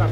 Так,